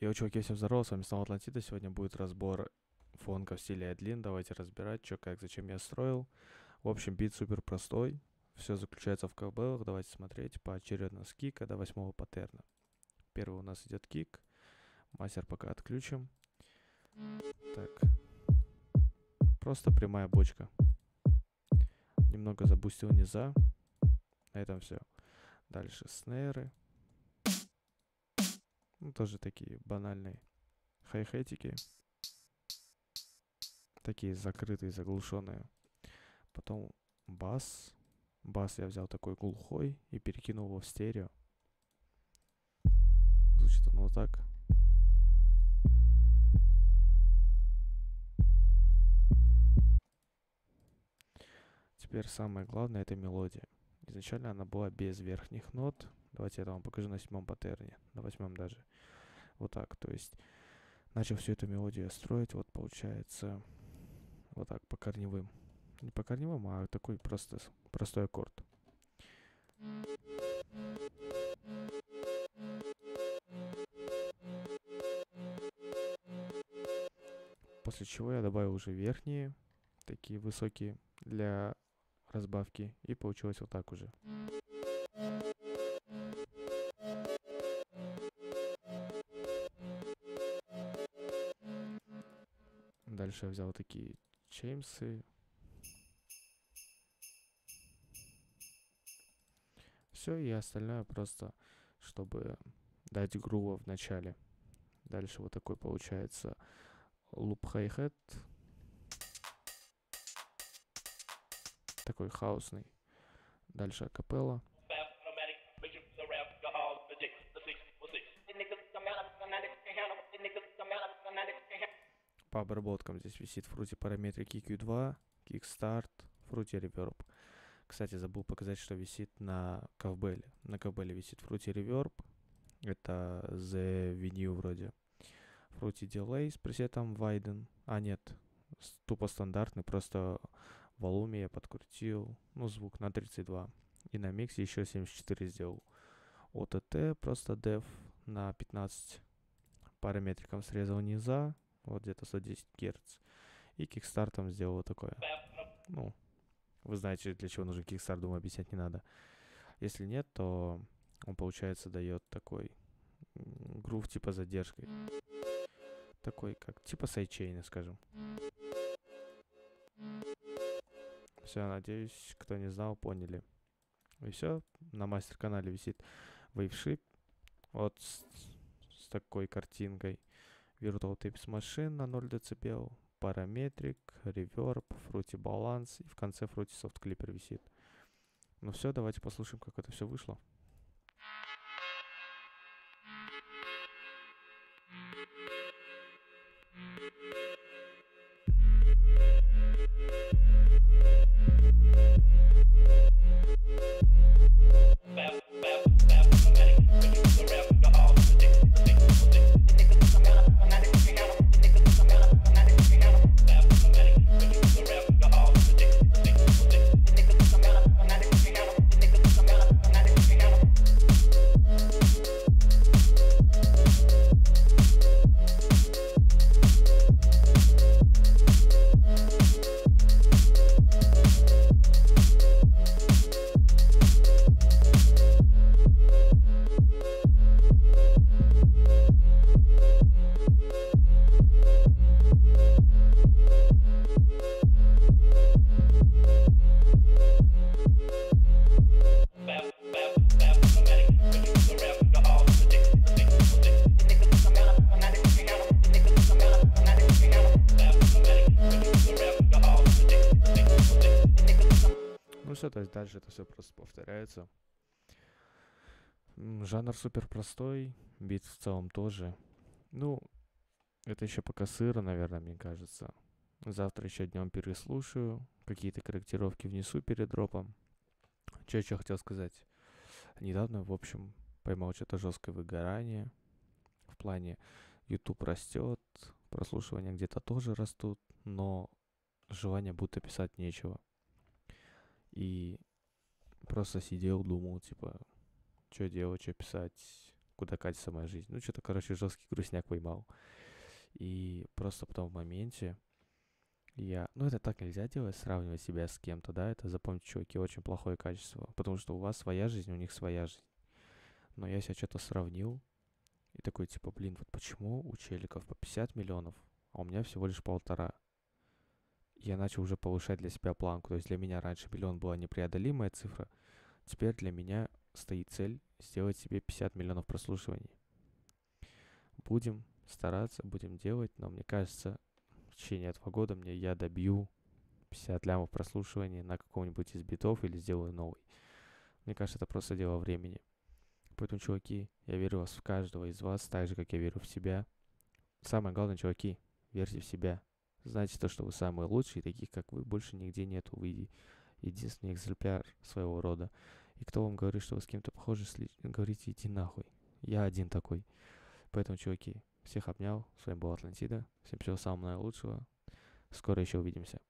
Йоу, чуваки, всем здорово, с вами снова Атлантида. Сегодня будет разбор фонка в стиле Адлин. Давайте разбирать, что, как, зачем я строил. В общем, бит супер простой. Все заключается в ковбелах. Давайте смотреть поочередно с кика до восьмого паттерна. Первый у нас идет кик. Мастер пока отключим. Так. Просто прямая бочка. Немного забустил низа. На этом все. Дальше снейры. Ну, тоже такие банальные хай-хетики. Такие закрытые, заглушенные. Потом бас. Бас я взял такой глухой и перекинул его в стерео. Звучит он вот так. Теперь самое главное это мелодия. Изначально она была без верхних нот. Давайте я вам покажу на седьмом паттерне, на восьмом даже. Вот так, то есть начал всю эту мелодию строить, вот получается вот так по корневым. Не по корневым, а такой просто простой аккорд. После чего я добавил уже верхние, такие высокие для разбавки. И получилось вот так уже. Дальше я взял такие чеймсы. Все, и остальное просто, чтобы дать грува в начале. Дальше вот такой получается луп хай-хет. Такой хаосный. Дальше акапелла. По обработкам здесь висит Fruity Parametric EQ2, Kickstart, Fruity Reverb. Кстати, забыл показать, что висит на ковбеле. На ковбеле висит Fruity Reverb. Это The Venue вроде. Fruity Delay с пресетом Widen. А, нет, тупо стандартный, просто волуме я подкрутил, ну, звук на 32. И на миксе еще 74 сделал. OTT просто dev на 15 параметриком срезал низа, вот где-то 110 Гц. И кикстартом сделал такое. Ну, вы знаете, для чего нужен кикстарт, думаю, объяснять не надо. Если нет, то он, получается, дает такой грув типа задержкой. Такой, как типа сайдчейна, скажем. Все, надеюсь, кто не знал, поняли. И все, на мастер-канале висит WaveShip. Вот с, с такой картинкой. Virtual Tapes Machine на 0 дБ, параметрик, реверб, Fruity Balance и в конце Fruity Soft Clipper висит. Ну все, давайте послушаем, как это все вышло. Ну все, то есть дальше это все просто повторяется. Жанр супер простой, бит в целом тоже. Ну, это еще пока сыро, наверное, мне кажется. Завтра еще днем переслушаю, какие-то корректировки внесу перед дропом. Че еще хотел сказать? Недавно, в общем, поймал что-то жесткое выгорание. В плане YouTube растет, прослушивания где-то тоже растут, но желания будто писать нечего. И просто сидел, думал, типа, что делать, что писать. куда катится моя жизнь. Ну, что-то, короче, жесткий грустняк поймал. И просто потом в моменте я... Ну, это так нельзя делать, сравнивать себя с кем-то, да, это, запомните, чуваки, очень плохое качество, потому что у вас своя жизнь, у них своя жизнь. Но я себя что-то сравнил, и такой, типа, блин, вот почему у челиков по 50 миллионов, а у меня всего лишь полтора? Я начал уже повышать для себя планку, то есть для меня раньше миллион была непреодолимая цифра, теперь для меня стоит цель сделать себе 50 миллионов прослушиваний. Будем стараться, будем делать, но мне кажется, в течение этого года мне я добью 50 лямов прослушиваний на каком-нибудь из битов или сделаю новый. Мне кажется, это просто дело времени. Поэтому, чуваки, я верю вас в каждого из вас, так же, как я верю в себя. Самое главное, чуваки, верьте в себя. Знайте то, что вы самые лучшие, таких, как вы, больше нигде нету. Вы единственный экземпляр своего рода. И кто вам говорит, что вы с кем-то похожи, говорите, иди нахуй. Я один такой. Поэтому, чуваки, всех обнял. С вами был Атлантида. Всем всего самого наилучшего. Скоро еще увидимся.